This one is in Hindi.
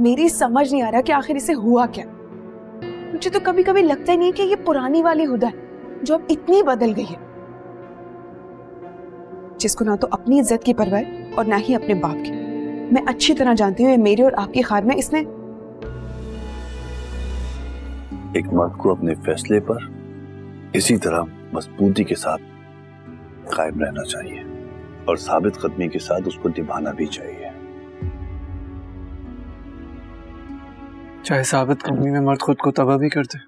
मेरी समझ नहीं आ रहा कि आखिर इसे हुआ क्या। मुझे तो कभी कभी लगता ही नहीं कि ये पुरानी वाली हुदा है, जो अब इतनी बदल गई है। जिसको ना तो अपनी इज़्ज़त की परवाह और ना ही अपने बाप की। मैं अच्छी तरह जानती हूँ मेरे और आपकी खार में इसने एक मर्द को अपने फैसले पर इसी तरह मजबूती के साथ कायम रहना चाहिए और साबित कदमी के साथ उसको निभाना भी चाहिए। चाहे साबित कंपनी में मर्द खुद को तबाह भी करते।